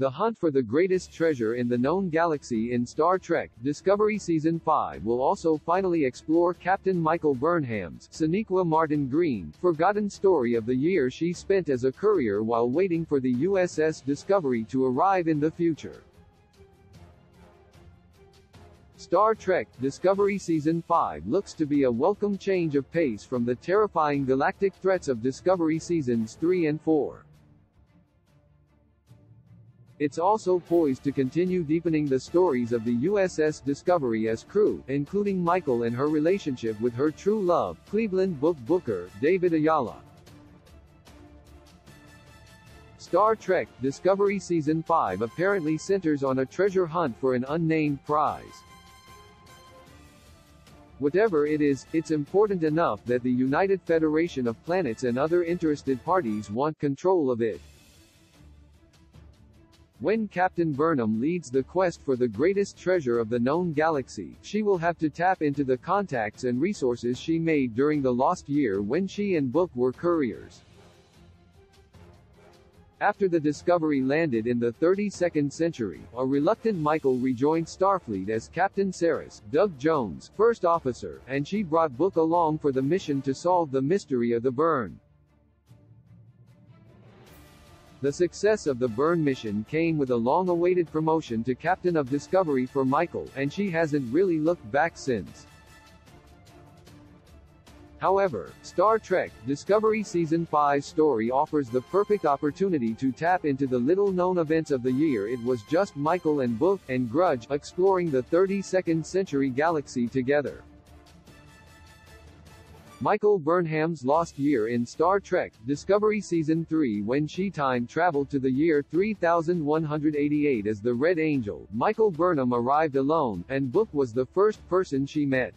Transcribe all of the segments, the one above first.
The hunt for the greatest treasure in the known galaxy in Star Trek Discovery Season 5 will also finally explore Captain Michael Burnham's Sonequa Martin Green forgotten story of the year she spent as a courier while waiting for the USS Discovery to arrive in the future. Star Trek Discovery Season 5 looks to be a welcome change of pace from the terrifying galactic threats of Discovery Seasons 3 and 4. It's also poised to continue deepening the stories of the USS Discovery as crew, including Michael and her relationship with her true love, Cleveland Book Booker, David Ajala. Star Trek Discovery Season 5 apparently centers on a treasure hunt for an unnamed prize. Whatever it is, it's important enough that the United Federation of Planets and other interested parties want control of it. When Captain Burnham leads the quest for the greatest treasure of the known galaxy, she will have to tap into the contacts and resources she made during the lost year when she and Book were couriers. After the Discovery landed in the 32nd century, a reluctant Michael rejoined Starfleet as Captain Saru's, Doug Jones, first officer, and she brought Book along for the mission to solve the mystery of the burn. The success of the burn mission came with a long-awaited promotion to Captain of Discovery for Michael, and she hasn't really looked back since. However, Star Trek Discovery Season 5 story offers the perfect opportunity to tap into the little-known events of the year it was just Michael and Book, and Grudge, exploring the 32nd century galaxy together. Michael Burnham's lost year in Star Trek Discovery Season 3 when she time traveled to the year 3188 as the Red Angel, Michael Burnham arrived alone, and Book was the first person she met.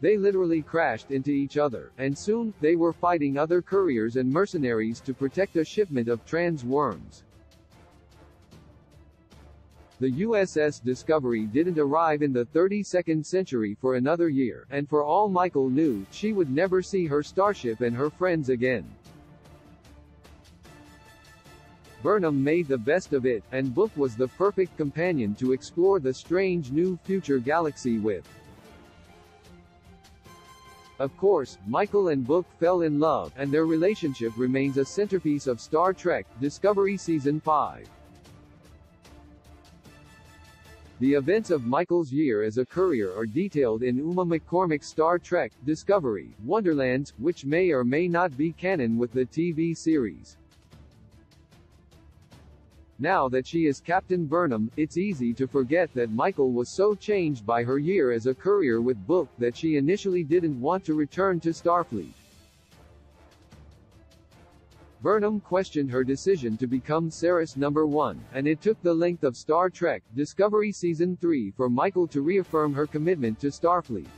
They literally crashed into each other, and soon, they were fighting other couriers and mercenaries to protect a shipment of trans worms. The USS Discovery didn't arrive in the 32nd century for another year, and for all Michael knew, she would never see her starship and her friends again. Burnham made the best of it, and Book was the perfect companion to explore the strange new future galaxy with. Of course, Michael and Book fell in love, and their relationship remains a centerpiece of Star Trek Discovery Season 5. The events of Michael's year as a courier are detailed in Una McCormack's Star Trek Discovery Wonderlands, which may or may not be canon with the TV series. Now that she is Captain Burnham, it's easy to forget that Michael was so changed by her year as a courier with Book that she initially didn't want to return to Starfleet. Burnham questioned her decision to become Saru's number 1, and it took the length of Star Trek Discovery Season 3 for Michael to reaffirm her commitment to Starfleet.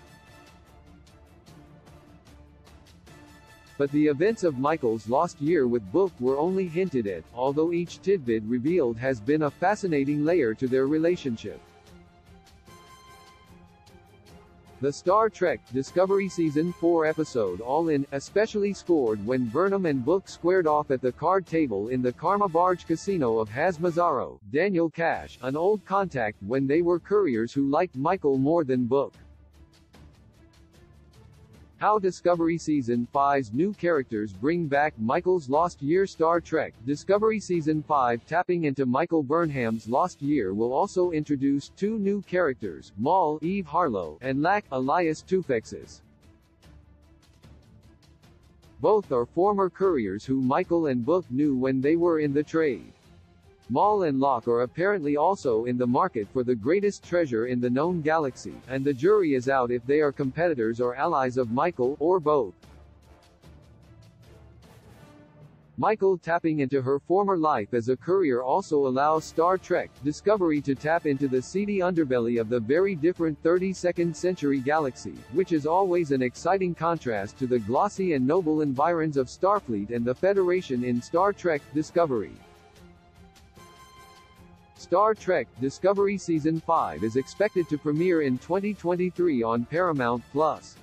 But the events of Michael's lost year with Book were only hinted at, although each tidbit revealed has been a fascinating layer to their relationship. The Star Trek Discovery Season 4 episode All In especially scored when Burnham and Book squared off at the card table in the Karma Barge Casino of Hazmazaro, Daniel Kash, an old contact when they were couriers who liked Michael more than Book. How Discovery Season 5's new characters bring back Michael's lost year Star Trek Discovery Season 5 tapping into Michael Burnham's lost year will also introduce two new characters, Moll Eve Harlow and L'ak Elias Toufexis. Both are former couriers who Michael and Book knew when they were in the trade. Moll and L'ak are apparently also in the market for the greatest treasure in the known galaxy, and the jury is out if they are competitors or allies of Michael, or both. Michael tapping into her former life as a courier also allows Star Trek Discovery to tap into the seedy underbelly of the very different 32nd century galaxy, which is always an exciting contrast to the glossy and noble environs of Starfleet and the Federation in Star Trek Discovery. Star Trek Discovery Season 5 is expected to premiere in 2023 on Paramount+. Plus.